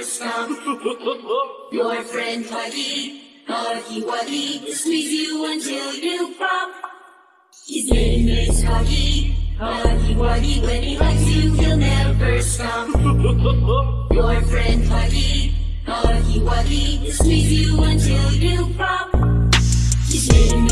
Your friend Huggy, Huggy Wuggy, will squeeze you until you pop. His name is Huggy, Huggy Wuggy, when he likes you, he'll never stop. Your friend Huggy, Huggy Wuggy, will squeeze you until you pop. His name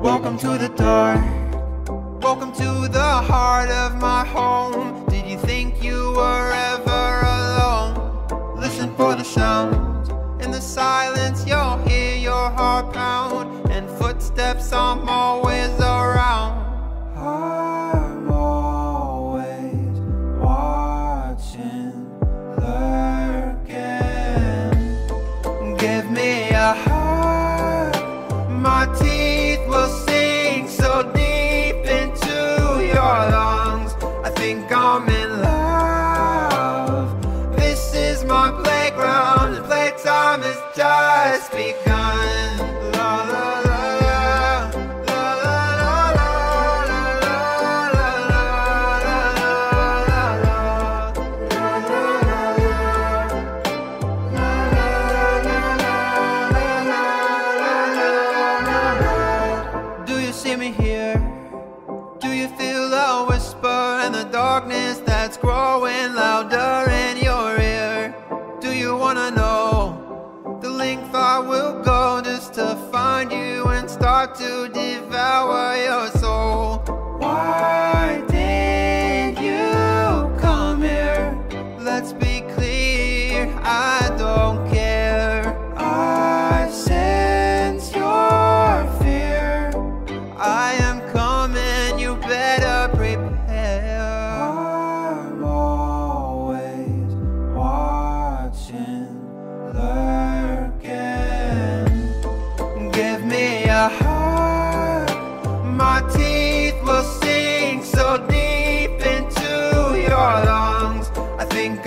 Welcome to the dark. Welcome to the heart of my home. Did you think you were ever alone? Listen for the sounds. In the silence, you'll hear your heart pound and footsteps on my way. think I'm in love. This is my playground, and playtime has just begun. La la la. Do you see me here?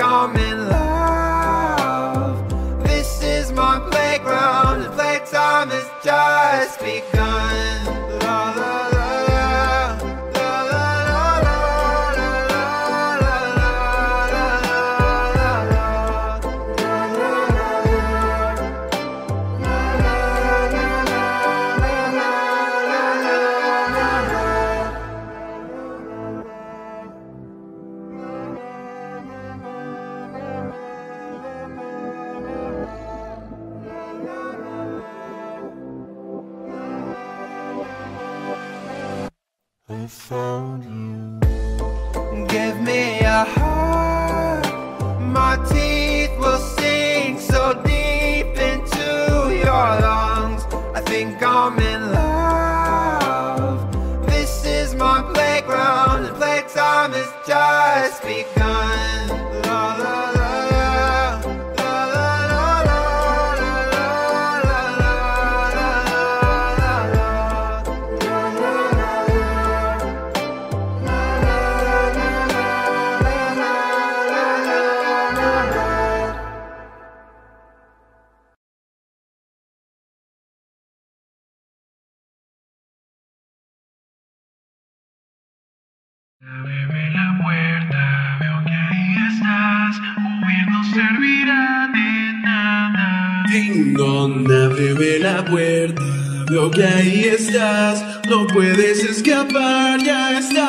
Amen. your lungs. I think I'm in. Ding abre la puerta. Veo que ahí estás, no puedes escapar, ya estás.